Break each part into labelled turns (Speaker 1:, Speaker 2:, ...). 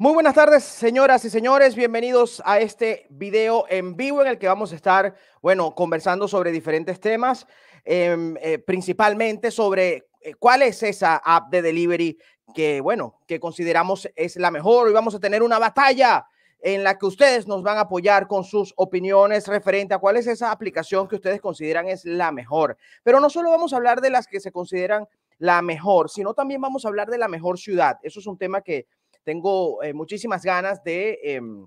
Speaker 1: Muy buenas tardes, señoras y señores. Bienvenidos a este video en vivo en el que vamos a estar, bueno, conversando sobre diferentes temas, em, eh, principalmente sobre eh, cuál es esa app de delivery que, bueno, que consideramos es la mejor. Hoy vamos a tener una batalla en la que ustedes nos van a apoyar con sus opiniones referente a cuál es esa aplicación que ustedes consideran es la mejor. Pero no solo vamos a hablar de las que se consideran la mejor, sino también vamos a hablar de la mejor ciudad. Eso es un tema que tengo eh, muchísimas ganas de... Em,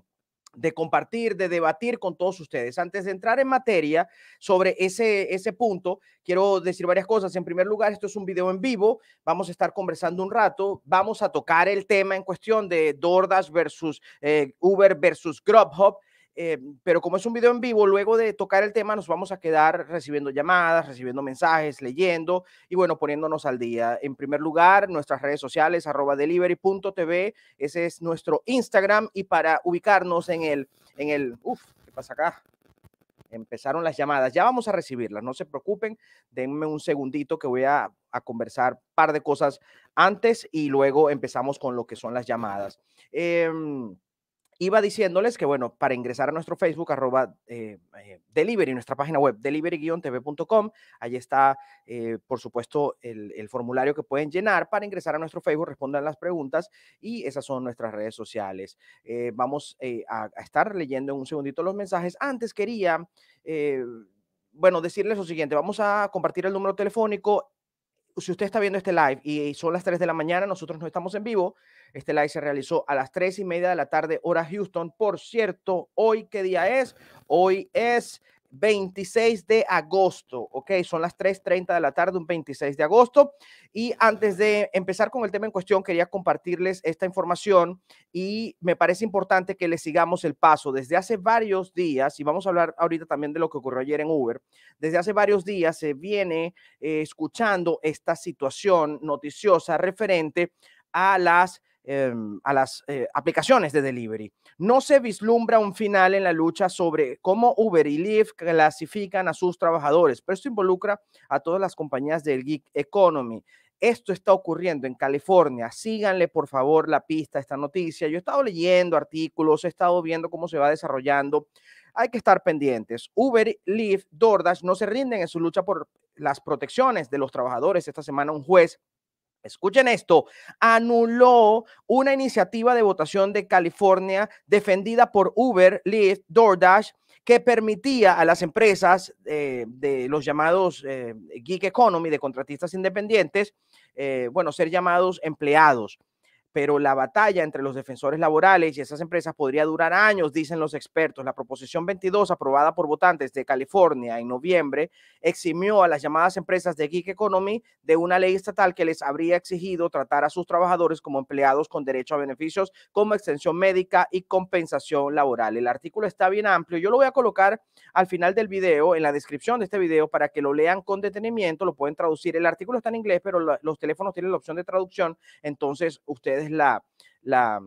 Speaker 1: de compartir, de debatir con todos ustedes. Antes de entrar en materia sobre ese, ese punto, quiero decir varias cosas. En primer lugar, esto es un video en vivo. Vamos a estar conversando un rato. Vamos a tocar el tema en cuestión de DoorDash versus eh, Uber versus Grubhub. Eh, pero como es un video en vivo, luego de tocar el tema nos vamos a quedar recibiendo llamadas, recibiendo mensajes, leyendo y bueno, poniéndonos al día. En primer lugar, nuestras redes sociales, arroba delivery.tv, ese es nuestro Instagram y para ubicarnos en el, en el, uff, ¿qué pasa acá? Empezaron las llamadas, ya vamos a recibirlas, no se preocupen, denme un segundito que voy a, a conversar un par de cosas antes y luego empezamos con lo que son las llamadas. Eh, iba diciéndoles que, bueno, para ingresar a nuestro Facebook, arroba eh, eh, delivery, nuestra página web, delivery-tv.com, ahí está, eh, por supuesto, el, formulario que pueden llenar para ingresar a nuestro Facebook, respondan las preguntas y esas son nuestras redes sociales. vamos a, a, estar leyendo en un segundito los mensajes. Antes quería, bueno, decirles lo siguiente, vamos a compartir el número telefónico si usted está viendo este live y son las 3 de la mañana, nosotros no estamos en vivo. Este live se realizó a las 3 y media de la tarde, hora Houston. Por cierto, hoy, ¿qué día es? Hoy es 26 de agosto, ¿ok? Son las 3.30 de la tarde, un 26 de agosto. Y antes de empezar con el tema en cuestión, quería compartirles esta información y me parece importante que le sigamos el paso. Desde hace varios días, y vamos a hablar ahorita también de lo que ocurrió ayer en Uber, desde hace varios días se viene eh, escuchando esta situación noticiosa referente a las Em, a las eh, aplicaciones de delivery. No se vislumbra un final en la lucha sobre cómo Uber y Lyft clasifican a sus trabajadores, pero esto involucra a todas las compañías del Geek Economy. Esto está ocurriendo en California. Síganle, por favor, la pista a esta noticia. Yo he estado leyendo artículos, he estado viendo cómo se va desarrollando. Hay que estar pendientes. Uber, Lyft, DoorDash no se rinden en su lucha por las protecciones de los trabajadores. Esta semana un juez escuchen esto, anuló una iniciativa de votación de California defendida por Uber, Lyft, DoorDash, que permitía a las empresas eh, de los llamados eh, Geek Economy, de contratistas independientes, eh, bueno, ser llamados empleados pero la batalla entre los defensores laborales y esas empresas podría durar años, dicen los expertos. La proposición 22, aprobada por votantes de California en noviembre, eximió a las llamadas empresas de Geek Economy de una ley estatal que les habría exigido tratar a sus trabajadores como empleados con derecho a beneficios como extensión médica y compensación laboral. El artículo está bien amplio. Yo lo voy a colocar al final del video, en la descripción de este video, para que lo lean con detenimiento, lo pueden traducir. El artículo está en inglés, pero los teléfonos tienen la opción de traducción, entonces ustedes la, la,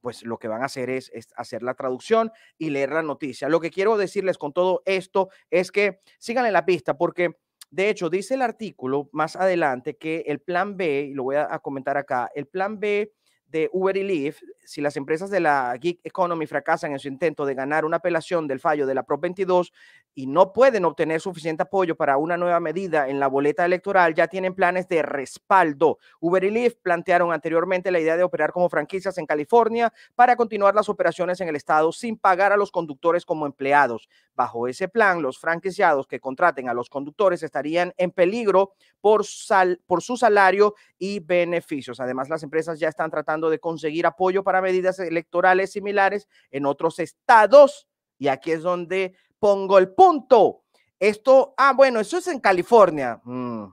Speaker 1: pues lo que van a hacer es, hacer la traducción y leer la noticia. Lo que quiero decirles con todo esto es que sigan en la pista porque de hecho dice el artículo más adelante que el plan B, y lo voy a, a comentar acá, el plan B de Uber y Lyft, si las empresas de la Geek Economy fracasan en su intento de ganar una apelación del fallo de la Prop 22 y no pueden obtener suficiente apoyo para una nueva medida en la boleta electoral, ya tienen planes de respaldo. Uber y Lyft plantearon anteriormente la idea de operar como franquicias en California para continuar las operaciones en el estado sin pagar a los conductores como empleados. Bajo ese plan, los franquiciados que contraten a los conductores estarían en peligro por, sal, por su salario y beneficios. Además, las empresas ya están tratando de conseguir apoyo para medidas electorales similares en otros estados. Y aquí es donde pongo el punto. Esto, ah, bueno, eso es en California. Mm,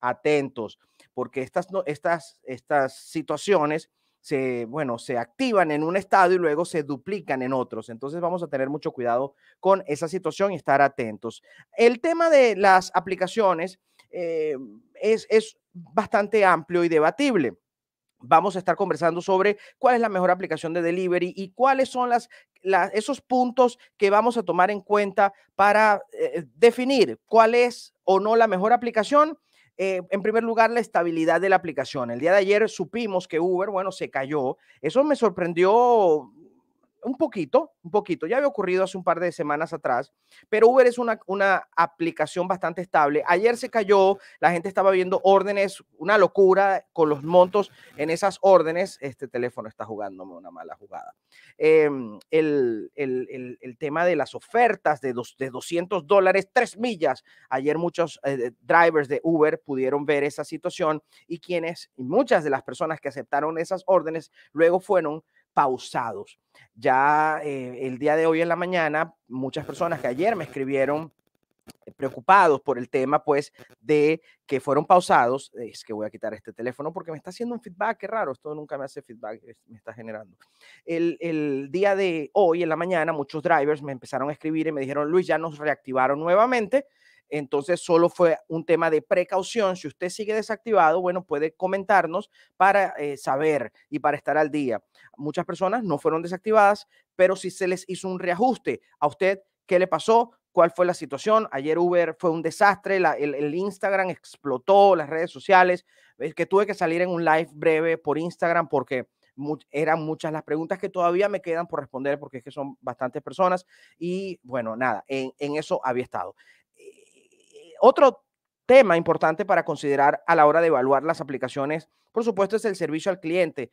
Speaker 1: atentos, porque estas, estas, estas situaciones se, bueno, se activan en un estado y luego se duplican en otros. Entonces vamos a tener mucho cuidado con esa situación y estar atentos. El tema de las aplicaciones eh, es, es bastante amplio y debatible vamos a estar conversando sobre cuál es la mejor aplicación de delivery y cuáles son las, esos puntos que vamos a tomar en cuenta para eh, definir cuál es o no la mejor aplicación. Eh, en primer lugar, la estabilidad de la aplicación. El día de ayer supimos que Uber, bueno, se cayó. Eso me sorprendió un poquito, un poquito. Ya había ocurrido hace un par de semanas atrás, pero Uber es una, una aplicación bastante estable. Ayer se cayó, la gente estaba viendo órdenes, una locura con los montos en esas órdenes. Este teléfono está jugándome una mala jugada. Em, el, el, el, tema de las ofertas de, dos, de 200 dólares, tres millas. Ayer muchos eh, drivers de Uber pudieron ver esa situación y quienes, y muchas de las personas que aceptaron esas órdenes, luego fueron pausados. Ya eh, el día de hoy en la mañana, muchas personas que ayer me escribieron eh, preocupados por el tema, pues, de que fueron pausados. Es que voy a quitar este teléfono porque me está haciendo un feedback, qué raro, esto nunca me hace feedback, me está generando. El, el día de hoy, en la mañana, muchos drivers me empezaron a escribir y me dijeron, Luis, ya nos reactivaron nuevamente entonces solo fue un tema de precaución. Si usted sigue desactivado, bueno, puede comentarnos para eh, saber y para estar al día. Muchas personas no fueron desactivadas, pero sí se les hizo un reajuste. ¿A usted qué le pasó? ¿Cuál fue la situación? Ayer Uber fue un desastre, el, Instagram explotó, las redes sociales, es que tuve que salir en un live breve por Instagram porque eran muchas las preguntas que todavía me quedan por responder porque es que son bastantes personas y bueno, nada, en, en eso había estado. Otro tema importante para considerar a la hora de evaluar las aplicaciones, por supuesto, es el servicio al cliente.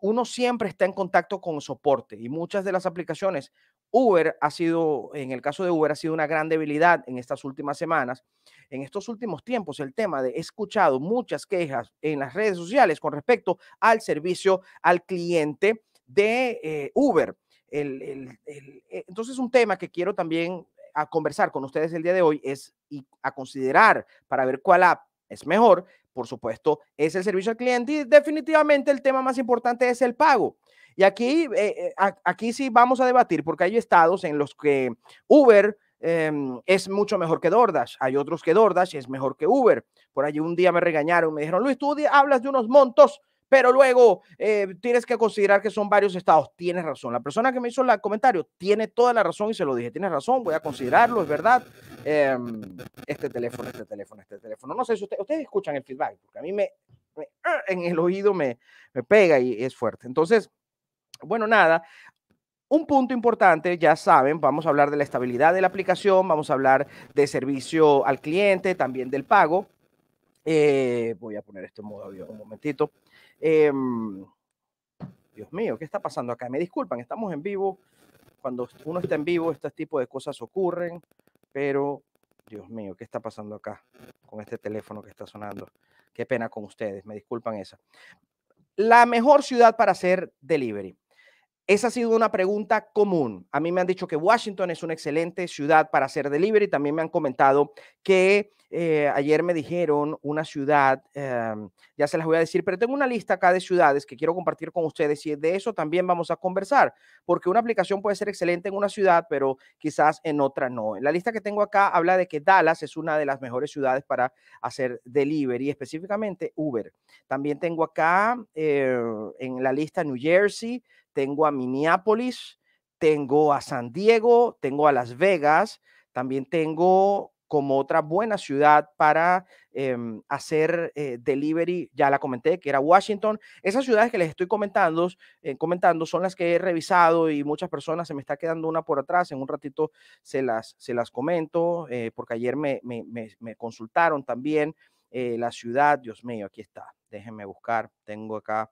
Speaker 1: Uno siempre está en contacto con soporte y muchas de las aplicaciones, Uber ha sido, en el caso de Uber, ha sido una gran debilidad en estas últimas semanas. En estos últimos tiempos, el tema de he escuchado muchas quejas en las redes sociales con respecto al servicio al cliente de eh, Uber. El, el, entonces, un tema que quiero también a conversar con ustedes el día de hoy es y a considerar para ver cuál app es mejor, por supuesto, es el servicio al cliente y definitivamente el tema más importante es el pago. Y aquí, eh, eh, aquí sí vamos a debatir porque hay estados en los que Uber em, es mucho mejor que DoorDash. Hay otros que DoorDash es mejor que Uber. Por allí un día me regañaron, me dijeron, Luis, tú hablas de unos montos pero luego eh, tienes que considerar que son varios estados. Tienes razón. La persona que me hizo el comentario tiene toda la razón y se lo dije. Tienes razón, voy a considerarlo, es verdad. Em, este teléfono, este teléfono, este teléfono. No sé si ustedes escuchan el feedback, porque a mí me, ah, en el oído me, me pega y es fuerte. Entonces, bueno, nada. Un punto importante, ya saben, vamos a hablar de la estabilidad de la aplicación, vamos a hablar de servicio al cliente, también del pago. Eh, voy a poner este modo avión un momentito. Em, Dios mío, ¿qué está pasando acá? Me disculpan, estamos en vivo. Cuando uno está en vivo, este tipo de cosas ocurren, pero Dios mío, ¿qué está pasando acá con este teléfono que está sonando? Qué pena con ustedes, me disculpan esa. La mejor ciudad para hacer delivery. Esa ha sido una pregunta común. A mí me han dicho que Washington es una excelente ciudad para hacer delivery. También me han comentado que eh, ayer me dijeron una ciudad, em, ya se las voy a decir, pero tengo una lista acá de ciudades que quiero compartir con ustedes y de eso también vamos a conversar, porque una aplicación puede ser excelente en una ciudad, pero quizás en otra no. La lista que tengo acá habla de que Dallas es una de las mejores ciudades para hacer delivery, específicamente Uber. También tengo acá eh, en la lista New Jersey, tengo a Minneapolis, tengo a San Diego, tengo a Las Vegas, también tengo como otra buena ciudad para em, hacer eh, delivery, ya la comenté, que era Washington. Esas ciudades que les estoy comentando, eh, comentando son las que he revisado y muchas personas se me está quedando una por atrás. En un ratito se las, se las comento, eh, porque ayer me, me, me consultaron también la ciudad. Dios mío, aquí está. Déjenme buscar. Tengo acá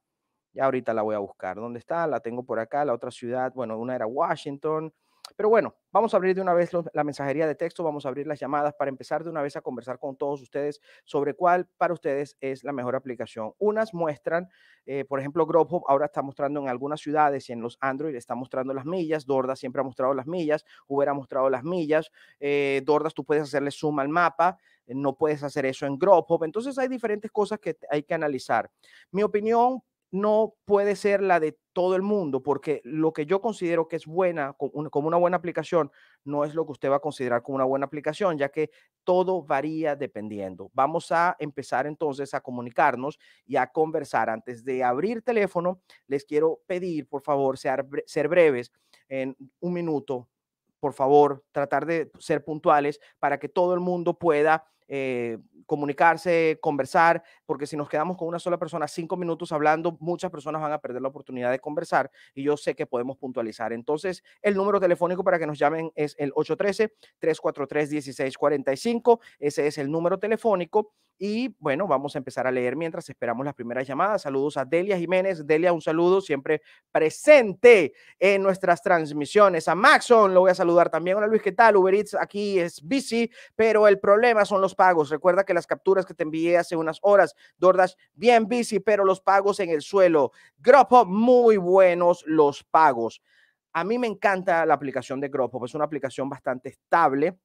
Speaker 1: ya ahorita la voy a buscar. ¿Dónde está? La tengo por acá. La otra ciudad, bueno, una era Washington. Pero bueno, vamos a abrir de una vez la mensajería de texto, vamos a abrir las llamadas para empezar de una vez a conversar con todos ustedes sobre cuál para ustedes es la mejor aplicación. Unas muestran, eh, por ejemplo, Grubhub ahora está mostrando en algunas ciudades y en los Android está mostrando las millas, Dorda siempre ha mostrado las millas, Uber ha mostrado las millas, eh, Dordas tú puedes hacerle zoom al mapa, eh, no puedes hacer eso en Grubhub, entonces hay diferentes cosas que hay que analizar. Mi opinión no puede ser la de todo el mundo, porque lo que yo considero que es buena, como una buena aplicación, no es lo que usted va a considerar como una buena aplicación, ya que todo varía dependiendo. Vamos a empezar entonces a comunicarnos y a conversar. Antes de abrir teléfono, les quiero pedir, por favor, ser, ser breves en un minuto, por favor, tratar de ser puntuales para que todo el mundo pueda eh, comunicarse, conversar, porque si nos quedamos con una sola persona cinco minutos hablando, muchas personas van a perder la oportunidad de conversar y yo sé que podemos puntualizar. Entonces, el número telefónico para que nos llamen es el 813-343-1645. Ese es el número telefónico. Y bueno, vamos a empezar a leer mientras esperamos las primeras llamadas. Saludos a Delia Jiménez. Delia, un saludo siempre presente en nuestras transmisiones. A Maxon lo voy a saludar también. Hola Luis, ¿qué tal? Uber Eats aquí es bici, pero el problema son los pagos. Recuerda que las capturas que te envié hace unas horas, DoorDash bien bici, pero los pagos en el suelo. Grubhub, muy buenos los pagos. A mí me encanta la aplicación de Grubhub. Es una aplicación bastante estable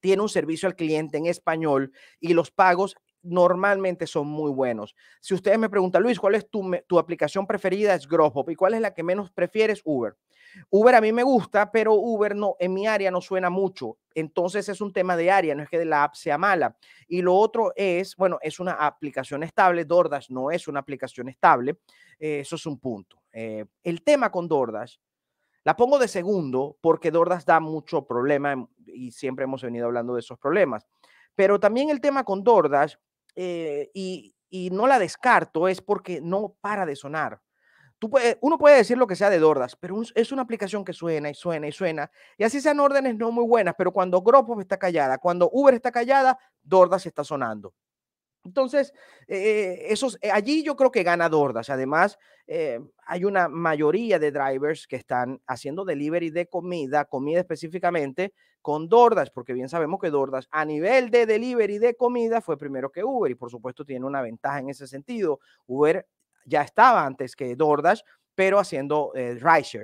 Speaker 1: tiene un servicio al cliente en español y los pagos normalmente son muy buenos. Si ustedes me preguntan, Luis, ¿cuál es tu, aplicación preferida? Es Grubhub. ¿Y cuál es la que menos prefieres? Uber. Uber a mí me gusta, pero Uber no, en mi área no suena mucho. Entonces es un tema de área, no es que la app sea mala. Y lo otro es, bueno, es una aplicación estable. DoorDash no es una aplicación estable. Eh, eso es un punto. Eh, el tema con DoorDash la pongo de segundo porque DoorDash da mucho problema y siempre hemos venido hablando de esos problemas. Pero también el tema con DoorDash, eh, y, no la descarto, es porque no para de sonar. Tú uno puede decir lo que sea de DoorDash, pero es una aplicación que suena y suena y suena. Y así sean órdenes no muy buenas, pero cuando Grubhub está callada, cuando Uber está callada, DoorDash está sonando. Entonces, eh, esos, eh, allí yo creo que gana DoorDash. Además, eh, hay una mayoría de drivers que están haciendo delivery de comida, comida específicamente, con DoorDash, porque bien sabemos que DoorDash a nivel de delivery de comida fue primero que Uber y por supuesto tiene una ventaja en ese sentido. Uber ya estaba antes que DoorDash, pero haciendo eh,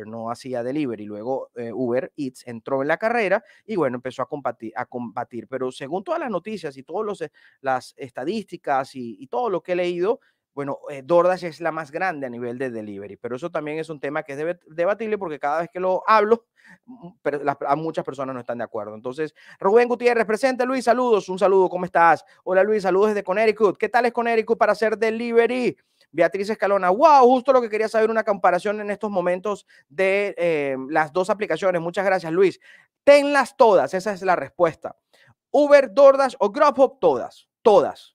Speaker 1: no hacía delivery. Luego eh, Uber Eats entró en la carrera y bueno, empezó a combatir, a combatir. Pero según todas las noticias y todas las estadísticas y, todo lo que he leído, bueno, eh, DoorDash es la más grande a nivel de delivery, pero eso también es un tema que es debatible porque cada vez que lo hablo, mm, a muchas personas no están de acuerdo. Entonces, Rubén Gutiérrez, presente Luis, saludos, un saludo, ¿cómo estás? Hola Luis, saludos desde Connecticut. ¿Qué tal es Connecticut para hacer delivery? Beatriz Escalona, wow, justo lo que quería saber, una comparación en estos momentos de eh, las dos aplicaciones. Muchas gracias, Luis. Tenlas todas, esa es la respuesta. Uber, DoorDash o Grubhub, todas, todas,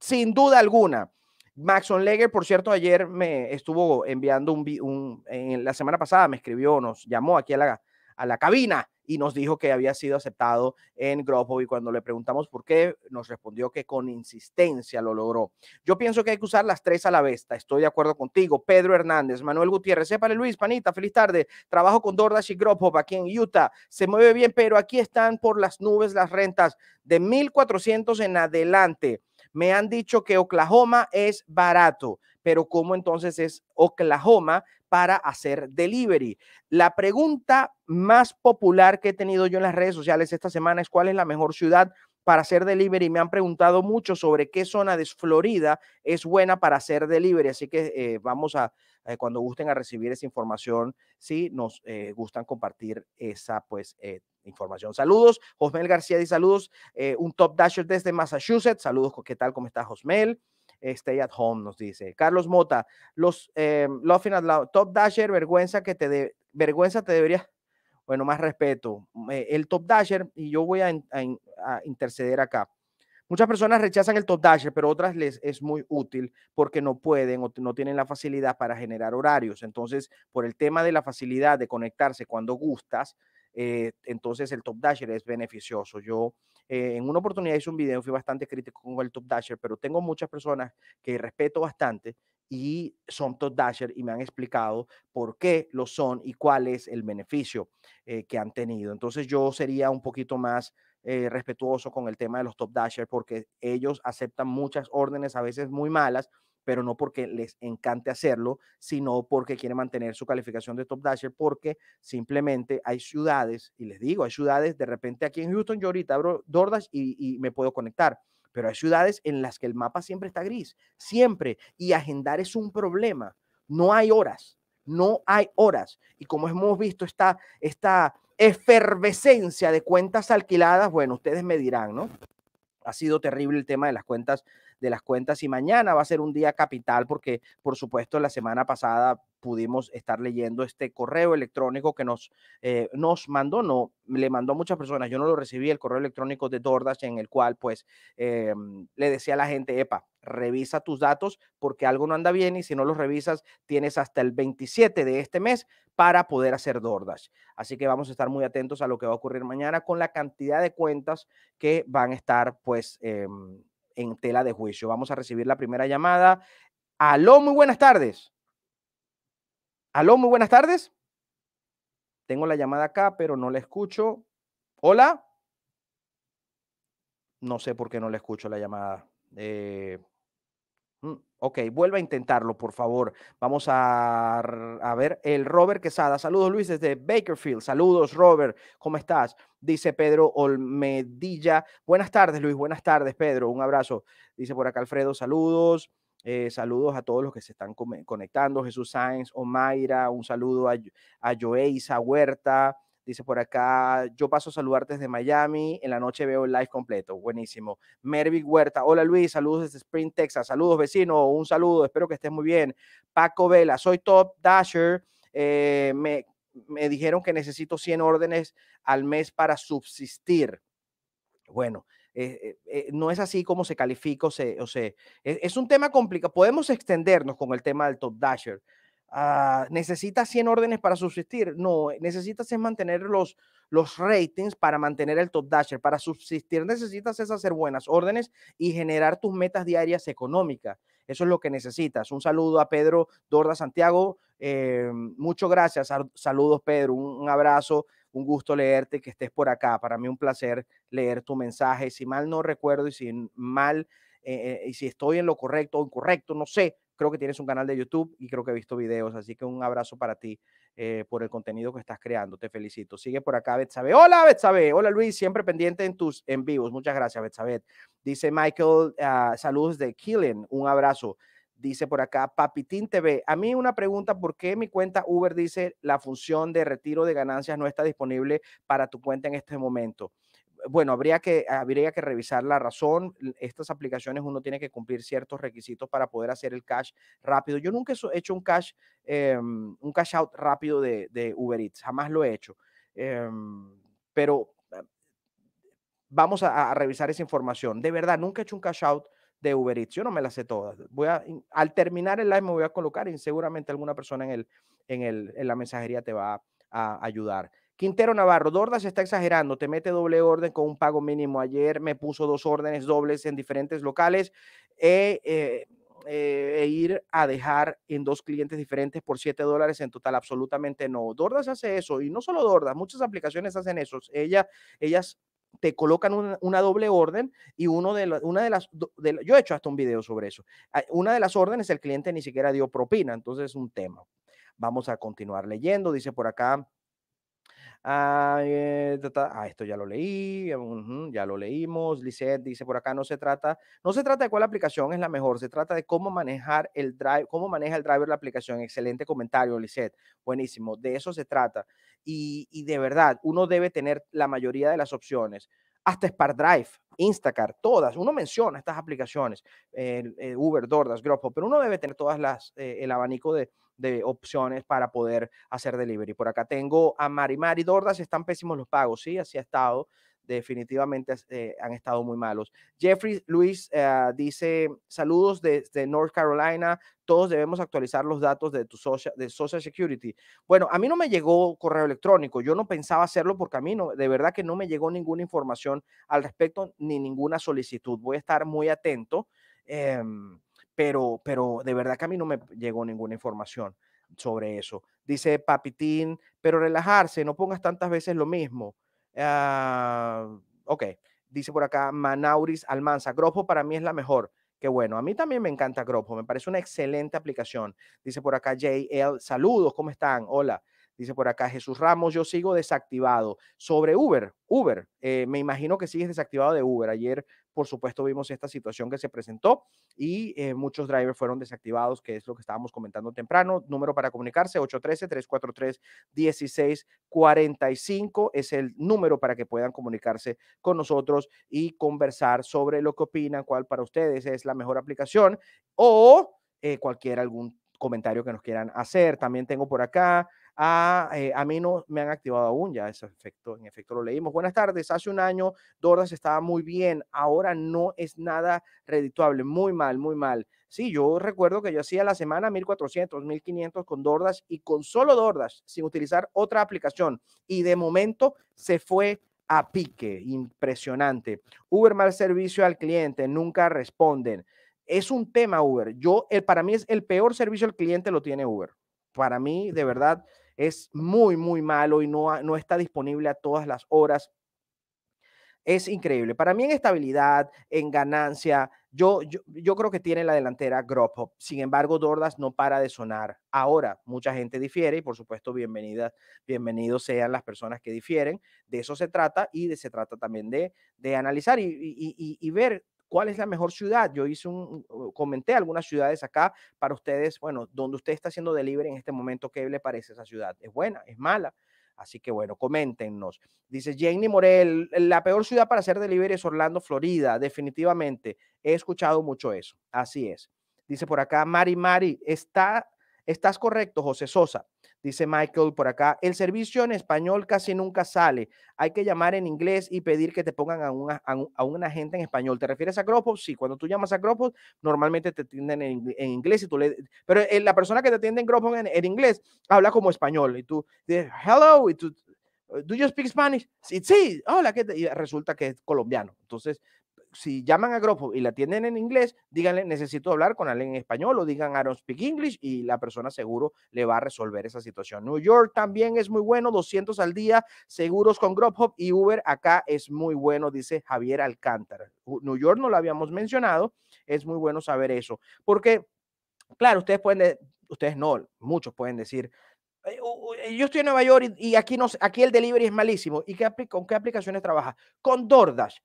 Speaker 1: sin duda alguna. Maxon Leger, por cierto, ayer me estuvo enviando un, un en la semana pasada me escribió, nos llamó aquí a la, a la cabina y nos dijo que había sido aceptado en Grubhub y cuando le preguntamos por qué, nos respondió que con insistencia lo logró. Yo pienso que hay que usar las tres a la vez. Estoy de acuerdo contigo. Pedro Hernández, Manuel Gutiérrez, sépale Luis, panita, feliz tarde. Trabajo con DoorDash y Grubhub aquí en Utah. Se mueve bien, pero aquí están por las nubes las rentas de 1400 en adelante. Me han dicho que Oklahoma es barato, pero ¿cómo entonces es Oklahoma para hacer delivery? La pregunta más popular que he tenido yo en las redes sociales esta semana es cuál es la mejor ciudad para hacer delivery. Me han preguntado mucho sobre qué zona de Florida es buena para hacer delivery. Así que eh, vamos a, eh, cuando gusten a recibir esa información, si nos eh, gustan compartir esa pues información. Saludos, Josmel García y saludos, un top dasher desde Massachusetts. Saludos, ¿qué tal? ¿Cómo está Josmel? Stay at home, nos dice. Carlos Mota, los eh, Top Dasher, vergüenza que te de, vergüenza te debería, bueno, más respeto. el Top Dasher, y yo voy a, interceder acá. Muchas personas rechazan el Top Dasher, pero otras les es muy útil porque no pueden o no tienen la facilidad para generar horarios. Entonces, por el tema de la facilidad de conectarse cuando gustas, eh, entonces el Top Dasher es beneficioso. Yo eh, en una oportunidad hice un video, fui bastante crítico con el Top Dasher, pero tengo muchas personas que respeto bastante y son Top Dasher y me han explicado por qué lo son y cuál es el beneficio eh, que han tenido. Entonces yo sería un poquito más respetuoso con el tema de los Top Dasher porque ellos aceptan muchas órdenes, a veces muy malas, pero no porque les encante hacerlo, sino porque quieren mantener su calificación de Top Dasher, porque simplemente hay ciudades, y les digo, hay ciudades, de repente aquí en Houston yo ahorita abro DoorDash y, y me puedo conectar, pero hay ciudades en las que el mapa siempre está gris, siempre, y agendar es un problema, no hay horas, no hay horas, y como hemos visto esta, esta efervescencia de cuentas alquiladas, bueno, ustedes me dirán, ¿no? Ha sido terrible el tema de las cuentas de las cuentas y mañana va a ser un día capital porque, por supuesto, la semana pasada pudimos estar leyendo este correo electrónico que nos, eh, nos mandó, no, le mandó a muchas personas, yo no lo recibí, el correo electrónico de DoorDash en el cual pues eh, le decía a la gente, epa, revisa tus datos porque algo no anda bien y si no los revisas tienes hasta el 27 de este mes para poder hacer DoorDash. Así que vamos a estar muy atentos a lo que va a ocurrir mañana con la cantidad de cuentas que van a estar pues em, en tela de juicio. Vamos a recibir la primera llamada. Aló, muy buenas tardes. Aló, muy buenas tardes. Tengo la llamada acá, pero no la escucho. Hola. No sé por qué no le escucho la llamada. Eh, ok, vuelva a intentarlo, por favor. Vamos a, a, ver el Robert Quesada. Saludos, Luis, desde Bakerfield. Saludos, Robert. ¿Cómo estás? Dice Pedro Olmedilla. Buenas tardes, Luis. Buenas tardes, Pedro. Un abrazo. Dice por acá Alfredo. Saludos. Eh, saludos a todos los que se están conectando. Jesús Sáenz, Omaira, un saludo a, a Joeisa Huerta. Dice por acá, yo paso a saludarte desde Miami, en la noche veo el live completo, buenísimo. Mervic Huerta, hola Luis, saludos desde Spring, Texas, saludos vecino, un saludo, espero que estés muy bien. Paco Vela, soy Top Dasher, eh, me, me dijeron que necesito 100 órdenes al mes para subsistir. Bueno, eh, eh, no es así como se califica o se, o e, es, un tema complicado. Podemos extendernos con el tema del top dasher. Uh, ¿Necesitas 100 órdenes para subsistir? No, necesitas es mantener los, los ratings para mantener el top dasher. Para subsistir necesitas es hacer buenas órdenes y generar tus metas diarias económicas. Eso es lo que necesitas. Un saludo a Pedro Dorda Santiago. Eh, muchas gracias. Saludos, Pedro. un abrazo un gusto leerte, que estés por acá. Para mí un placer leer tu mensaje. Si mal no recuerdo y si mal, eh, eh, y si estoy en lo correcto o incorrecto, no sé, creo que tienes un canal de YouTube y creo que he visto videos, así que un abrazo para ti eh, por el contenido que estás creando. Te felicito. Sigue por acá, Betsabe. Hola, Betsabe. Hola, Luis. Siempre pendiente en tus en vivos. Muchas gracias, Betsabe. Dice Michael, uh, saludos de Killen. Un abrazo. Dice por acá, Papitín TV. A mí una pregunta, ¿por qué mi cuenta Uber dice la función de retiro de ganancias no está disponible para tu cuenta en este momento? Bueno, habría que, habría que revisar la razón. Estas aplicaciones uno tiene que cumplir ciertos requisitos para poder hacer el cash rápido. Yo nunca he hecho un cash, em, un cash out rápido de, de, Uber Eats, jamás lo he hecho. Em, pero eh, vamos a, revisar esa información. De verdad, nunca he hecho un cash out de Uber Eats. Yo no me las sé todas. Voy a, al terminar el live me voy a colocar y seguramente alguna persona en, el, en, el, en la mensajería te va a, ayudar. Quintero Navarro, Dorda se está exagerando, te mete doble orden con un pago mínimo. Ayer me puso dos órdenes dobles en diferentes locales eh, eh, e ir a dejar en dos clientes diferentes por 7 dólares en total. Absolutamente no. Dordas hace eso y no solo Dordas, muchas aplicaciones hacen eso. Ella, ellas te colocan una, doble orden y uno de una de las, yo he hecho hasta un video sobre eso. Ah, una de las órdenes el cliente ni siquiera dio propina, entonces es un tema. Vamos a continuar leyendo, dice por acá. Ah, eh, ah esto ya lo leí, ya lo leímos. Lisette dice por acá, no se trata, no se trata de cuál aplicación es la mejor, se trata de cómo manejar el drive, cómo maneja el driver la aplicación. Excelente comentario, Lisette. Buenísimo, de eso se trata y, de verdad, uno debe tener la mayoría de las opciones hasta SparkDrive, Instacart, todas. Uno menciona estas aplicaciones, Uber, DoorDash, Grubhub, pero uno debe tener todas las, eh, el abanico de, de, opciones para poder hacer delivery. Por acá tengo a Mari Mari, DoorDash, están pésimos los pagos, sí, así ha estado definitivamente eh, han estado muy malos. Jeffrey Luis eh, dice, saludos desde North Carolina, todos debemos actualizar los datos de tu social, de social Security. Bueno, a mí no me llegó correo electrónico, yo no pensaba hacerlo porque a mí no, de verdad que no me llegó ninguna información al respecto ni ninguna solicitud. Voy a estar muy atento, em, pero, pero de verdad que a mí no me llegó ninguna información sobre eso. Dice Papitín, pero relajarse, no pongas tantas veces lo mismo. Uh, ok, dice por acá Manauris Almanza. Gropo para mí es la mejor. Qué bueno, a mí también me encanta Gropo, me parece una excelente aplicación. Dice por acá JL, saludos, ¿cómo están? Hola. Dice por acá Jesús Ramos, yo sigo desactivado. Sobre Uber, Uber, eh, me imagino que sigues desactivado de Uber. Ayer por supuesto, vimos esta situación que se presentó y eh, muchos drivers fueron desactivados, que es lo que estábamos comentando temprano. Número para comunicarse, 813-343-1645 es el número para que puedan comunicarse con nosotros y conversar sobre lo que opinan, cuál para ustedes es la mejor aplicación o eh, cualquier algún comentario que nos quieran hacer. También tengo por acá a, eh, a mí no me han activado aún, ya ese efecto, en efecto lo leímos. Buenas tardes, hace un año Dordas estaba muy bien, ahora no es nada redituable, muy mal, muy mal. Sí, yo recuerdo que yo hacía la semana 1400, 1500 con Dordas y con solo Dordas, sin utilizar otra aplicación. Y de momento se fue a pique, impresionante. Uber mal servicio al cliente, nunca responden. Es un tema Uber. Yo, el, para mí es el peor servicio al cliente lo tiene Uber. Para mí, de verdad, es muy, muy malo y no, no está disponible a todas las horas. Es increíble. Para mí en estabilidad, en ganancia, yo, yo, creo que tiene la delantera Grubhub. Sin embargo, Dordas no para de sonar. Ahora, mucha gente difiere y por supuesto, bienvenidas, bienvenidos sean las personas que difieren. De eso se trata y de, se trata también de, de analizar y, y, y ver cuál es la mejor ciudad. Yo hice un, comenté algunas ciudades acá para ustedes, bueno, donde usted está haciendo delivery en este momento, ¿qué le parece esa ciudad? ¿Es buena? ¿Es mala? Así que bueno, coméntenos. Dice Jenny Morel, la peor ciudad para hacer delivery es Orlando, Florida. Definitivamente, he escuchado mucho eso. Así es. Dice por acá, Mari Mari, está, estás correcto, José Sosa. Dice Michael por acá, el servicio en español casi nunca sale. Hay que llamar en inglés y pedir que te pongan a, una, a, un, agente en español. ¿Te refieres a Gropos? Sí, cuando tú llamas a Gropos, normalmente te atienden en, inglés y tú le... Pero eh, la persona que te atiende en Gropos en, inglés habla como español y tú hello, y tú, ¿do you speak Spanish? Sí, sí, hola, ¿qué y resulta que es colombiano. Entonces, si llaman a Grupo y la atienden en inglés, díganle, necesito hablar con alguien en español o digan, I don't speak English y la persona seguro le va a resolver esa situación. New York también es muy bueno, 200 al día, seguros con Grubhub y Uber acá es muy bueno, dice Javier Alcántara. New York no lo habíamos mencionado, es muy bueno saber eso, porque, claro, ustedes pueden, ustedes no, muchos pueden decir, yo estoy en Nueva York y, aquí, no, aquí el delivery es malísimo. ¿Y qué, con qué aplicaciones trabaja? Con DoorDash.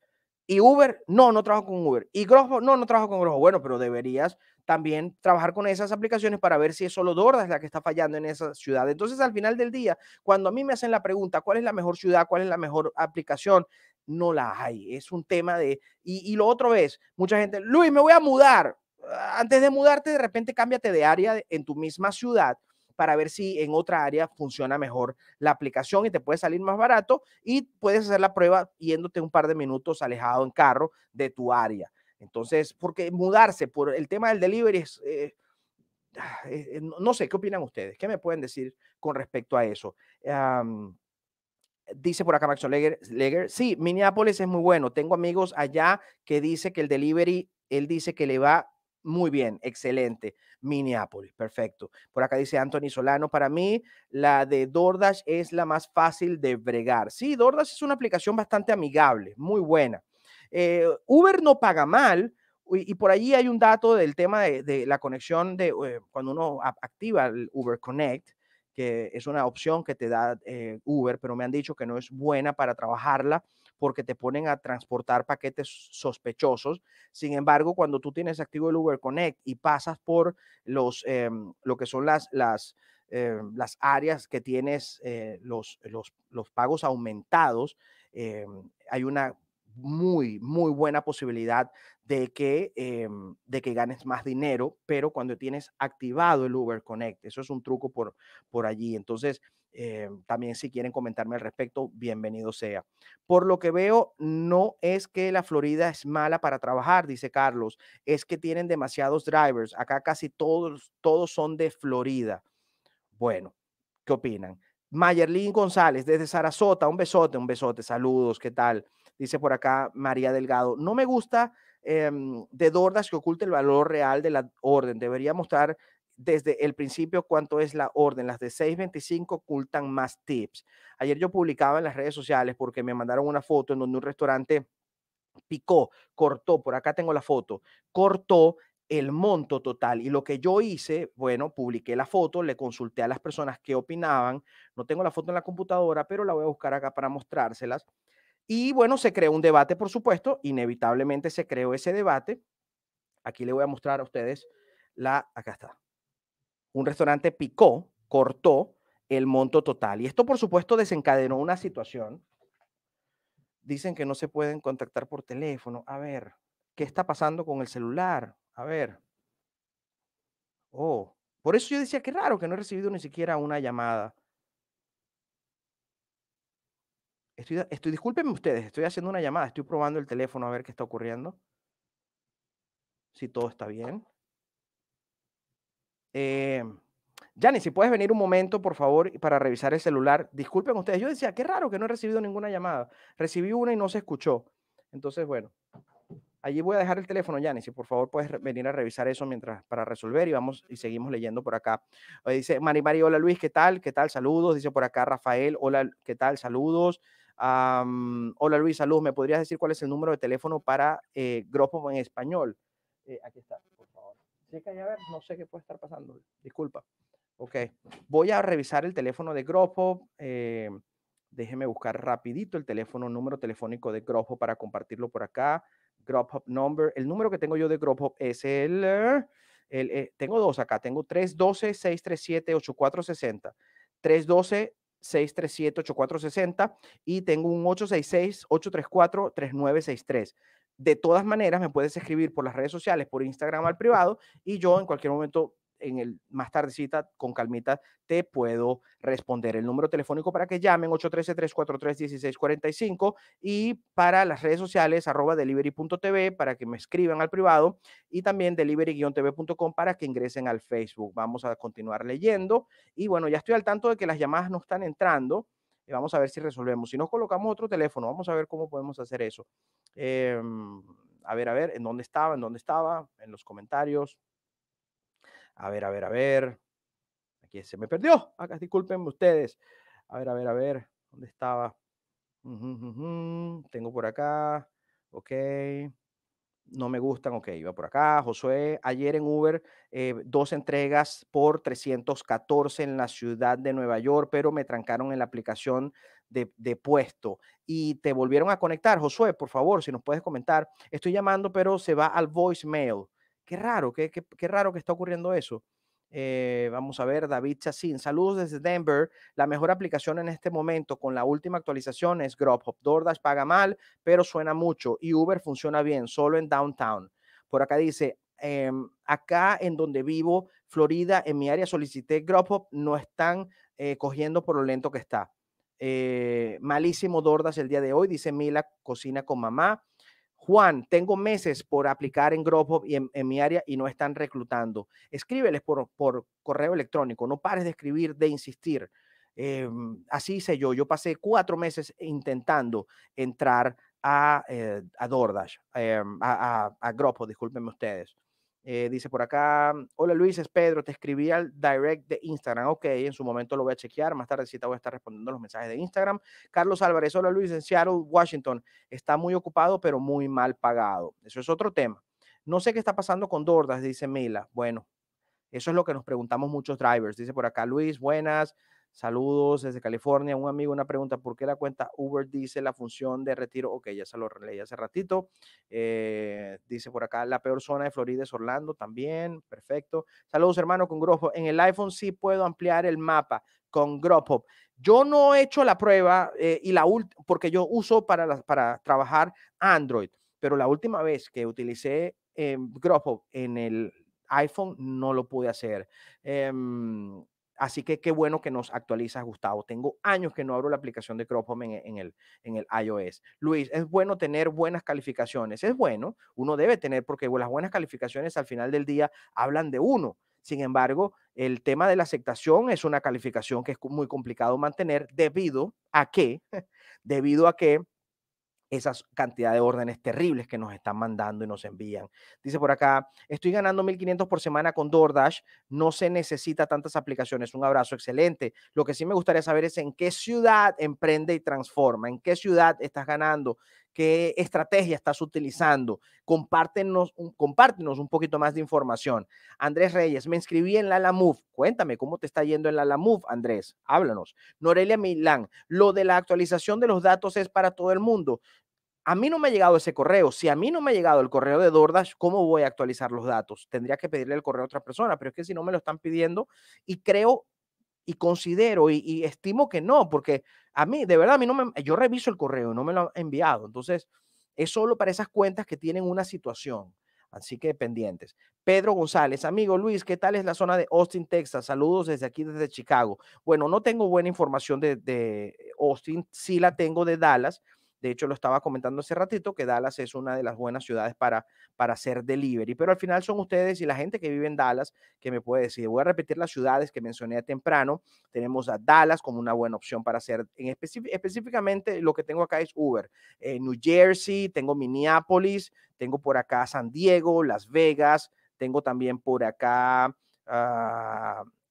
Speaker 1: Y Uber, no, no trabajo con Uber. Y Grojo, no, no trabajo con Grojo. Bueno, pero deberías también trabajar con esas aplicaciones para ver si es solo Dordas la que está fallando en esa ciudad. Entonces, al final del día, cuando a mí me hacen la pregunta, ¿cuál es la mejor ciudad? ¿Cuál es la mejor aplicación? No la hay. Es un tema de... Y, y lo otro es, mucha gente, Luis, me voy a mudar. Antes de mudarte, de repente cámbiate de área en tu misma ciudad para ver si en otra área funciona mejor la aplicación y te puede salir más barato y puedes hacer la prueba yéndote un par de minutos alejado en carro de tu área. Entonces, porque mudarse por el tema del delivery. Eh, ah, eh, eh, no sé, ¿qué opinan ustedes? ¿Qué me pueden decir con respecto a eso? dice por acá Maxon Leger, sí, Minneapolis es muy bueno. Tengo amigos allá que dice que el delivery, él dice que le va muy bien, excelente. Minneapolis, perfecto. Por acá dice Anthony Solano, para mí la de DoorDash es la más fácil de bregar. Sí, DoorDash es una aplicación bastante amigable, muy buena. Eh, Uber no paga mal. Y, por allí hay un dato del tema de, la conexión de eh, cuando uno activa el Uber Connect, que es una opción que te da eh, Uber, pero me han dicho que no es buena para trabajarla porque te ponen a transportar paquetes sospechosos. Sin embargo, cuando tú tienes activo el Uber Connect y pasas por los, em, lo que son las, las, em, las áreas que tienes eh, los, los, los, pagos aumentados, em, hay una muy, muy buena posibilidad de que, de que ganes más dinero, pero cuando tienes activado el Uber Connect, eso es un truco por, por allí. Entonces, eh, también si quieren comentarme al respecto, bienvenido sea. Por lo que veo, no es que la Florida es mala para trabajar, dice Carlos, es que tienen demasiados drivers. Acá casi todos, todos son de Florida. Bueno, ¿qué opinan? Mayerlin González, desde Sarasota, un besote, un besote, saludos, ¿qué tal? Dice por acá María Delgado, no me gusta em, de Dordas que oculte el valor real de la orden, debería mostrar desde el principio cuánto es la orden. Las de 625 ocultan más tips. Ayer yo publicaba en las redes sociales porque me mandaron una foto en donde un restaurante picó, cortó, por acá tengo la foto, cortó el monto total. Y lo que yo hice, bueno, publiqué la foto, le consulté a las personas que opinaban. No tengo la foto en la computadora, pero la voy a buscar acá para mostrárselas. Y bueno, se creó un debate, por supuesto, inevitablemente se creó ese debate. Aquí le voy a mostrar a ustedes la, acá está. Un restaurante picó, cortó el monto total. Y esto, por supuesto, desencadenó una situación. Dicen que no se pueden contactar por teléfono. A ver, ¿qué está pasando con el celular? A ver. Oh, por eso yo decía que raro que no he recibido ni siquiera una llamada. Estoy, estoy, discúlpenme ustedes, estoy haciendo una llamada, estoy probando el teléfono a ver qué está ocurriendo. Si todo está bien. Eh, si puedes venir un momento, por favor, para revisar el celular. Disculpen ustedes, yo decía, qué raro que no he recibido ninguna llamada. Recibí una y no se escuchó. Entonces, bueno, allí voy a dejar el teléfono, Yanis, si por favor puedes venir a revisar eso mientras para resolver y vamos y seguimos leyendo por acá. dice Mari Mari, hola Luis, ¿qué tal? ¿Qué tal? Saludos. Dice por acá Rafael, hola, ¿qué tal? Saludos. hola Luis, saludos. ¿Me podrías decir cuál es el número de teléfono para eh, en español? Eh, aquí está, Sí, que a ver, no sé qué puede estar pasando. Disculpa. Ok, voy a revisar el teléfono de Gropo. Eh, déjeme buscar rapidito el teléfono, número telefónico de Gropo para compartirlo por acá. Grophop number. El número que tengo yo de Grophop es el, el eh, tengo dos acá. Tengo 312-637-8460. 312-637-8460 y tengo un 866-834-3963. De todas maneras, me puedes escribir por las redes sociales, por Instagram al privado y yo en cualquier momento en el más tardecita, con calmita, te puedo responder. El número telefónico para que llamen 813-343-1645 y para las redes sociales arroba delivery.tv para que me escriban al privado y también delivery-tv.com para que ingresen al Facebook. Vamos a continuar leyendo y bueno, ya estoy al tanto de que las llamadas no están entrando. Y vamos a ver si resolvemos. Si nos colocamos otro teléfono, vamos a ver cómo podemos hacer eso. Em, a ver, a ver, ¿en dónde estaba? ¿En dónde estaba? En los comentarios. A ver, a ver, a ver. Aquí se me perdió. Acá disculpen ustedes. A ver, a ver, a ver. ¿Dónde estaba? Tengo por acá. Ok. No me gustan. Ok, iba por acá. Josué, ayer en Uber, eh, dos entregas por 314 en la ciudad de Nueva York, pero me trancaron en la aplicación de, puesto y te volvieron a conectar. Josué, por favor, si nos puedes comentar. Estoy llamando, pero se va al voicemail. Qué raro, qué, qué, raro que está ocurriendo eso. Eh, vamos a ver, David Chassin. Saludos desde Denver. La mejor aplicación en este momento con la última actualización es Grubhub. DoorDash paga mal, pero suena mucho y Uber funciona bien, solo en downtown. Por acá dice, em, acá en donde vivo, Florida, en mi área solicité Grubhub, no están eh, cogiendo por lo lento que está. Eh, malísimo DoorDash el día de hoy, dice Mila, cocina con mamá. Juan, tengo meses por aplicar en Grubhub y en, mi área y no están reclutando. Escríbeles por, correo electrónico, no pares de escribir, de insistir. Em, así hice yo, yo pasé cuatro meses intentando entrar a, eh, a DoorDash, em, a, a, a discúlpenme ustedes. Eh, dice por acá, hola Luis, es Pedro, te escribí al direct de Instagram. Ok, en su momento lo voy a chequear. Más tarde voy a estar respondiendo los mensajes de Instagram. Carlos Álvarez, hola Luis, en Seattle, Washington. Está muy ocupado, pero muy mal pagado. Eso es otro tema. No sé qué está pasando con Dordas, dice Mila. Bueno, eso es lo que nos preguntamos muchos drivers. Dice por acá Luis, buenas. Saludos desde California. Un amigo, una pregunta, ¿por qué la cuenta Uber dice la función de retiro? Ok, ya se lo leí hace ratito. Eh, dice por acá, la peor zona de Florida es Orlando también. Perfecto. Saludos, hermano, con Gropo. En el iPhone sí puedo ampliar el mapa con Gropo. Yo no he hecho la prueba eh, y la porque yo uso para, para trabajar Android, pero la última vez que utilicé eh, en el iPhone no lo pude hacer. Em, Así que qué bueno que nos actualizas, Gustavo. Tengo años que no abro la aplicación de Crop Home en, el, en el iOS. Luis, es bueno tener buenas calificaciones. Es bueno, uno debe tener, porque las buenas calificaciones al final del día hablan de uno. Sin embargo, el tema de la aceptación es una calificación que es muy complicado mantener debido a que, debido a que esas cantidad de órdenes terribles que nos están mandando y nos envían. Dice por acá, estoy ganando 1.500 por semana con DoorDash, no se necesita tantas aplicaciones. Un abrazo excelente. Lo que sí me gustaría saber es en qué ciudad emprende y transforma, en qué ciudad estás ganando, qué estrategia estás utilizando. Compártenos, compártenos un poquito más de información. Andrés Reyes, me inscribí en la Move. Cuéntame cómo te está yendo en la Move, Andrés. Háblanos. Norelia Milán, lo de la actualización de los datos es para todo el mundo. A mí no me ha llegado ese correo. Si a mí no me ha llegado el correo de DoorDash, ¿cómo voy a actualizar los datos? Tendría que pedirle el correo a otra persona, pero es que si no me lo están pidiendo y creo y considero y, estimo que no, porque a mí, de verdad, a mí no me, yo reviso el correo, no me lo han enviado. Entonces, es solo para esas cuentas que tienen una situación. Así que pendientes. Pedro González, amigo Luis, ¿qué tal es la zona de Austin, Texas? Saludos desde aquí, desde Chicago. Bueno, no tengo buena información de, de Austin, sí la tengo de Dallas de hecho, lo estaba comentando hace ratito que Dallas es una de las buenas ciudades para, para hacer delivery, pero al final son ustedes y la gente que vive en Dallas que me puede decir. Voy a repetir las ciudades que mencioné temprano. Tenemos a Dallas como una buena opción para hacer, en específicamente lo que tengo acá es Uber. en New Jersey, tengo Minneapolis, tengo por acá San Diego, Las Vegas, tengo también por acá... Uh, eh,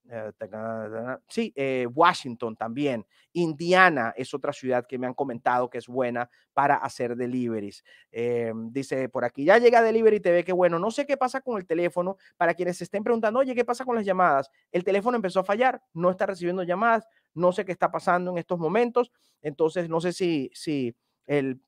Speaker 1: sí, eh, Washington también. Indiana es otra ciudad que me han comentado que es buena para hacer deliveries. Eh, dice por aquí, ya llega Delivery TV, que bueno, no sé qué pasa con el teléfono. Para quienes se estén preguntando, oye, ¿qué pasa con las llamadas? El teléfono empezó a fallar, no está recibiendo llamadas, no sé qué está pasando en estos momentos. Entonces, no sé si, si el,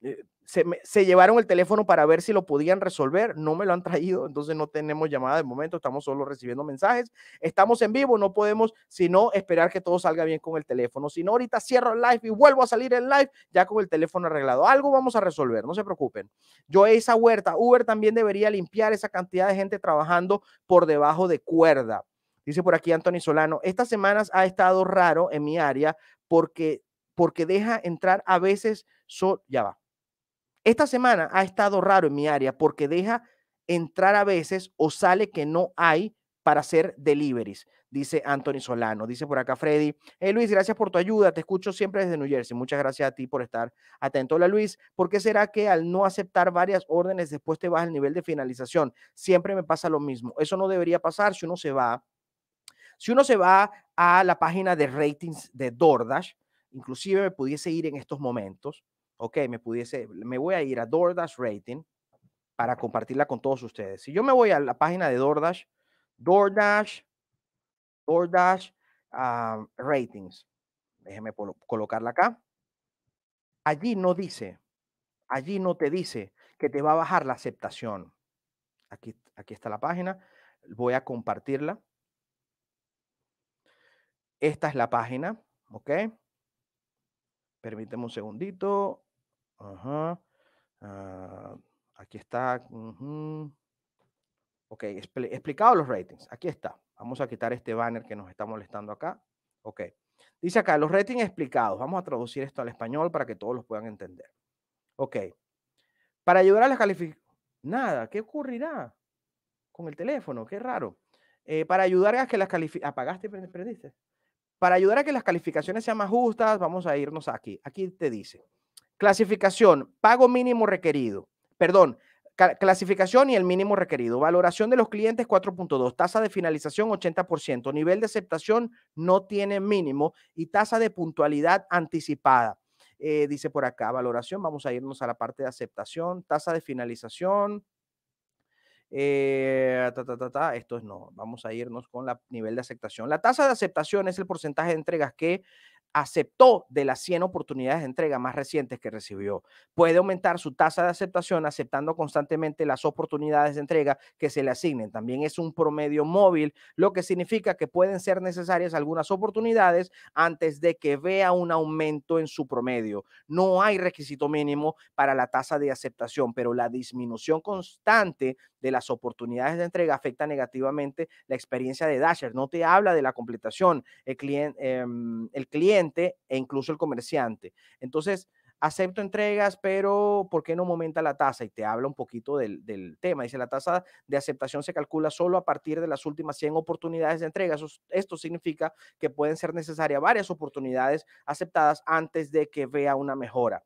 Speaker 1: se, llevaron el teléfono para ver si lo podían resolver, no me lo han traído, entonces no tenemos llamada de momento, estamos solo recibiendo mensajes. Estamos en vivo, no podemos sino esperar que todo salga bien con el teléfono. Si no, ahorita cierro el live y vuelvo a salir en live ya con el teléfono arreglado. Algo vamos a resolver, no se preocupen. Yo esa huerta, Uber también debería limpiar esa cantidad de gente trabajando por debajo de cuerda. Dice por aquí Anthony Solano, estas semanas ha estado raro en mi área porque porque deja entrar a veces, ya va, esta semana ha estado raro en mi área porque deja entrar a veces o sale que no hay para hacer deliveries, dice Anthony Solano. Dice por acá Freddy, hey Luis, gracias por tu ayuda, te escucho siempre desde New Jersey. Muchas gracias a ti por estar atento. Hola Luis, ¿por qué será que al no aceptar varias órdenes después te baja el nivel de finalización? Siempre me pasa lo mismo. Eso no debería pasar si uno se va. Si uno se va a la página de ratings de DoorDash, inclusive me pudiese ir en estos momentos ok, me pudiese, me voy a ir a DoorDash Rating para compartirla con todos ustedes. Si yo me voy a la página de DoorDash, DoorDash, DoorDash ah, Ratings, déjeme colocarla acá. Allí no dice, allí no te dice que te va a bajar la aceptación. Aquí, aquí está la página, voy a compartirla. Esta es la página, ¿ok? Permíteme un segundito. Ajá. Ah, aquí está. Ok, explicado los ratings. Aquí está. Vamos a quitar este banner que nos está molestando acá. Ok. Dice acá, los ratings explicados. Vamos a traducir esto al español para que todos los puedan entender. Ok. Para ayudar a las calificaciones. Nada, ¿qué ocurrirá con el teléfono? Qué raro. Eh, para ayudar a que las calificaciones. ¿Apagaste? Para ayudar a que las calificaciones sean más justas, vamos a irnos aquí. Aquí te dice, clasificación, pago mínimo requerido. Perdón, clasificación y el mínimo requerido. Valoración de los clientes 4.2, tasa de finalización 80%, nivel de aceptación no tiene mínimo y tasa de puntualidad anticipada. Eh, dice por acá, valoración, vamos a irnos a la parte de aceptación, tasa de finalización, eh, esto es no, vamos a irnos con el nivel de aceptación. La tasa de aceptación es el porcentaje de entregas que aceptó de las 100 oportunidades de entrega más recientes que recibió. Puede aumentar su tasa de aceptación aceptando constantemente las oportunidades de entrega que se le asignen. También es un promedio móvil, lo que significa que pueden ser necesarias algunas oportunidades antes de que vea un aumento en su promedio. No hay requisito mínimo para la tasa de aceptación, pero la disminución constante de las oportunidades de entrega afecta negativamente la experiencia de Dasher. No te habla de la completación. El cliente, em, el cliente e incluso el comerciante. Entonces, acepto entregas, pero ¿por qué no aumenta la tasa? Y te habla un poquito del, tema. Dice, la tasa de aceptación se calcula solo a partir de las últimas 100 oportunidades de entrega. esto significa que pueden ser necesarias varias oportunidades aceptadas antes de que vea una mejora.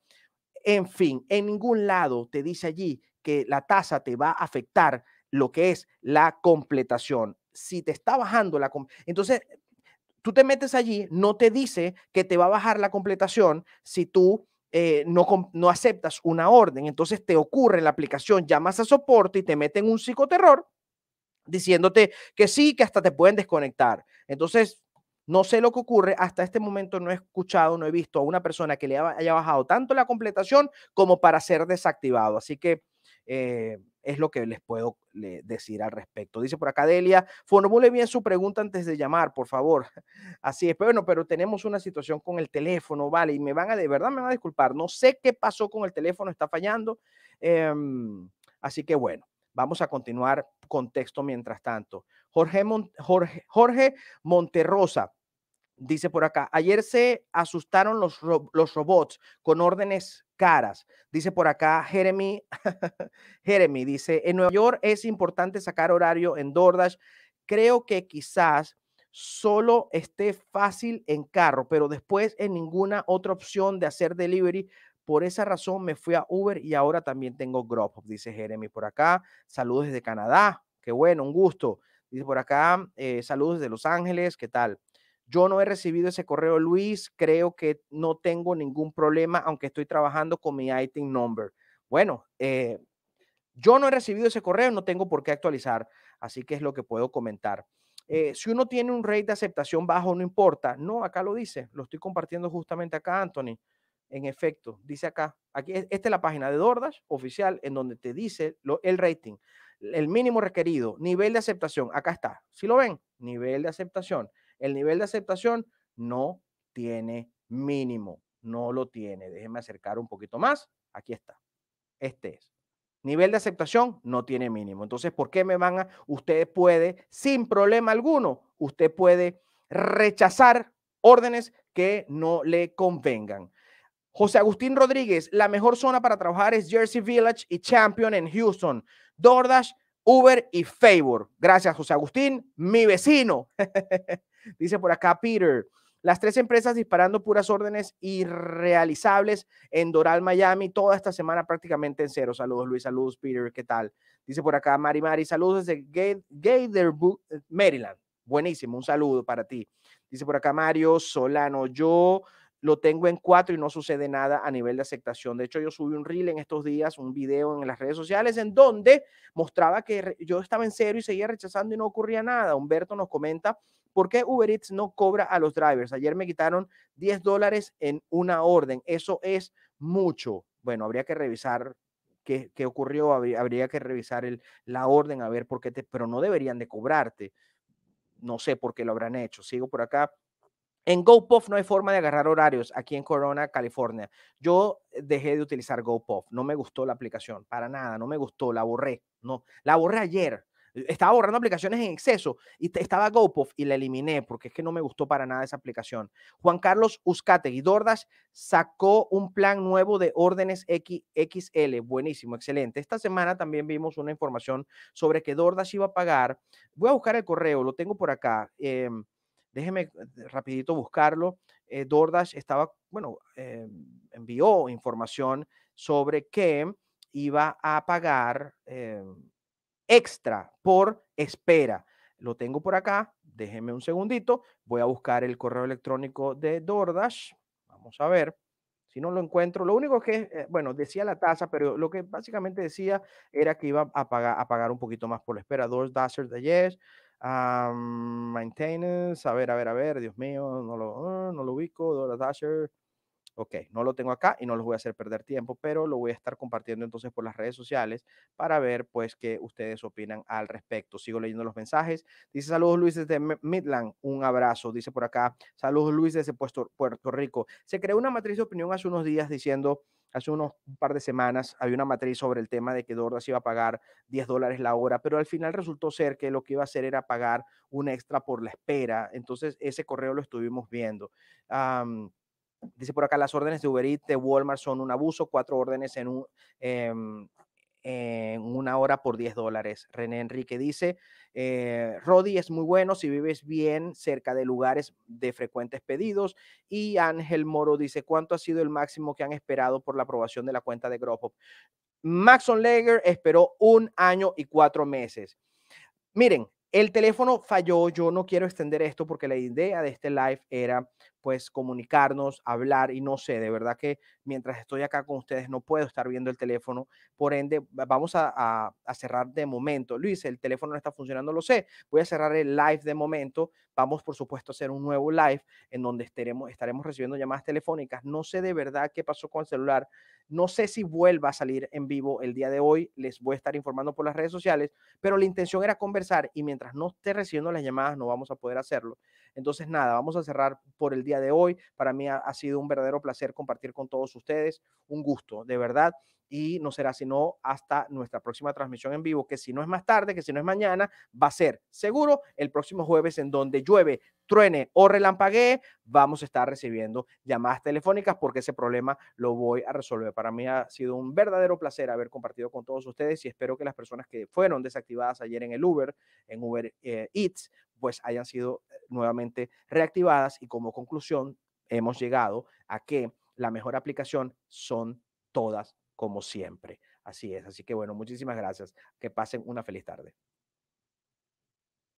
Speaker 1: En fin, en ningún lado te dice allí que la tasa te va a afectar lo que es la completación. Si te está bajando la... Entonces, tú te metes allí, no te dice que te va a bajar la completación si tú eh, no, no aceptas una orden. Entonces te ocurre en la aplicación, llamas a soporte y te meten un psicoterror diciéndote que sí, que hasta te pueden desconectar. Entonces, no sé lo que ocurre. Hasta este momento no he escuchado, no he visto a una persona que le haya bajado tanto la completación como para ser desactivado. Así que eh, es lo que les puedo decir al respecto. Dice por acá Delia, formule bien su pregunta antes de llamar, por favor. Así es, pero bueno, pero tenemos una situación con el teléfono, ¿vale? Y me van a, de verdad, me van a disculpar. No sé qué pasó con el teléfono, está fallando. Em, así que bueno, vamos a continuar con texto mientras tanto. Jorge, Jorge, Jorge Monterrosa dice por acá, ayer se asustaron los, los robots con órdenes caras. Dice por acá Jeremy, Jeremy dice, en Nueva York es importante sacar horario en DoorDash. Creo que quizás solo esté fácil en carro, pero después en ninguna otra opción de hacer delivery. Por esa razón me fui a Uber y ahora también tengo Grubhub, dice Jeremy por acá. Saludos desde Canadá. Qué bueno, un gusto. Dice por acá, eh, saludos desde Los Ángeles, ¿qué tal? Yo no he recibido ese correo, Luis. Creo que no tengo ningún problema, aunque estoy trabajando con mi ITIN number. Bueno, eh, yo no he recibido ese correo, no tengo por qué actualizar, así que es lo que puedo comentar. Eh, si uno tiene un rate de aceptación bajo, no importa. No, acá lo dice, lo estoy compartiendo justamente acá, Anthony. En efecto, dice acá, aquí, esta es la página de Dordas oficial en donde te dice lo, el rating, el mínimo requerido, nivel de aceptación. Acá está. Si lo ven, nivel de aceptación. El nivel de aceptación no tiene mínimo, no lo tiene. Déjenme acercar un poquito más. Aquí está. Este es. Nivel de aceptación no tiene mínimo. Entonces, ¿por qué me van a? Usted puede, sin problema alguno, usted puede rechazar órdenes que no le convengan. José Agustín Rodríguez, la mejor zona para trabajar es Jersey Village y Champion en Houston. DoorDash, Uber y Favor. Gracias, José Agustín, mi vecino. Dice por acá Peter, las tres empresas disparando puras órdenes irrealizables en Doral, Miami, toda esta semana prácticamente en cero. Saludos, Luis, saludos, Peter, ¿qué tal? Dice por acá Mari Mari, saludos desde Gatherbrook, Maryland. Buenísimo, un saludo para ti. Dice por acá Mario Solano, yo lo tengo en cuatro y no sucede nada a nivel de aceptación. De hecho, yo subí un reel en estos días, un video en las redes sociales en donde mostraba que yo estaba en cero y seguía rechazando y no ocurría nada. Humberto nos comenta por qué Uber Eats no cobra a los drivers. Ayer me quitaron 10 dólares en una orden. Eso es mucho. Bueno, habría que revisar qué, qué ocurrió, habría, que revisar el, la orden a ver por qué te, pero no deberían de cobrarte. No sé por qué lo habrán hecho. Sigo por acá. En GoPuff no hay forma de agarrar horarios aquí en Corona, California. Yo dejé de utilizar GoPuff. No me gustó la aplicación, para nada, no me gustó, la borré. No, la borré ayer. Estaba borrando aplicaciones en exceso y estaba GoPuff y la eliminé porque es que no me gustó para nada esa aplicación. Juan Carlos y Dordas sacó un plan nuevo de órdenes XL. Buenísimo, excelente. Esta semana también vimos una información sobre que Dordas iba a pagar. Voy a buscar el correo, lo tengo por acá. Eh, Déjeme eh, rapidito buscarlo. Eh, DoorDash estaba, bueno, eh, envió información sobre que iba a pagar extra por espera. Lo tengo por acá. Déjeme un segundito. Voy a buscar el correo electrónico de DoorDash. Vamos a ver. Si no lo encuentro, lo único que, bueno, decía la tasa, pero lo que básicamente decía era que iba a pagar, a pagar un poquito más por la espera. DoorDash de yes. Maintenance, a ver, a ver, a ver, Dios mío, no lo, uh, no lo ubico, Dora Dasher. Ok, no lo tengo acá y no los voy a hacer perder tiempo, pero lo voy a estar compartiendo entonces por las redes sociales para ver pues qué ustedes opinan al respecto. Sigo leyendo los mensajes. Dice saludos Luis desde Midland, un abrazo. Dice por acá, saludos Luis desde Puerto, Puerto Rico. Se creó una matriz de opinión hace unos días diciendo hace unos un par de semanas había una matriz sobre el tema de que Dordas iba a pagar 10 dólares la hora, pero al final resultó ser que lo que iba a hacer era pagar un extra por la espera. Entonces, ese correo lo estuvimos viendo. Dice por acá, las órdenes de Uber Eats, de Walmart son un abuso, cuatro órdenes en un, em, en una hora por 10 dólares. René Enrique dice, eh, Rodi es muy bueno si vives bien cerca de lugares de frecuentes pedidos. Y Ángel Moro dice, ¿cuánto ha sido el máximo que han esperado por la aprobación de la cuenta de Growhop? Maxon Lager esperó un año y cuatro meses. Miren, el teléfono falló. Yo no quiero extender esto porque la idea de este live era pues comunicarnos, hablar y no sé, de verdad que mientras estoy acá con ustedes no puedo estar viendo el teléfono, por ende vamos a, cerrar de momento. Luis, el teléfono no está funcionando, lo sé, voy a cerrar el live de momento, vamos por supuesto a hacer un nuevo live en donde estaremos, estaremos recibiendo llamadas telefónicas, no sé de verdad qué pasó con el celular, no sé si vuelva a salir en vivo el día de hoy, les voy a estar informando por las redes sociales, pero la intención era conversar y mientras no esté recibiendo las llamadas no vamos a poder hacerlo. Entonces, nada, vamos a cerrar por el día de hoy. Para mí ha, sido un verdadero placer compartir con todos ustedes, un gusto, de verdad. Y no será sino hasta nuestra próxima transmisión en vivo, que si no es más tarde, que si no es mañana, va a ser seguro el próximo jueves en donde llueve truene o relampaguee, vamos a estar recibiendo llamadas telefónicas porque ese problema lo voy a resolver. Para mí ha sido un verdadero placer haber compartido con todos ustedes y espero que las personas que fueron desactivadas ayer en el Uber, en Uber eh, Eats, pues hayan sido eh, nuevamente reactivadas y como conclusión hemos llegado a que la mejor aplicación son todas como siempre. Así es. Así que bueno, muchísimas gracias. Que pasen una feliz tarde.